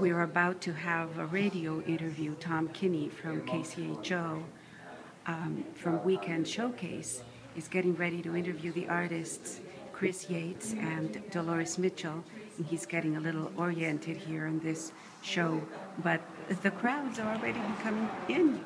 we're about to have a radio interview. Tom Kinnee from KCHO um, from Weekend Showcase is getting ready to interview the artists Chris Yates and Dolores Mitchell. And he's getting a little oriented here in this show, but the crowds are already coming in.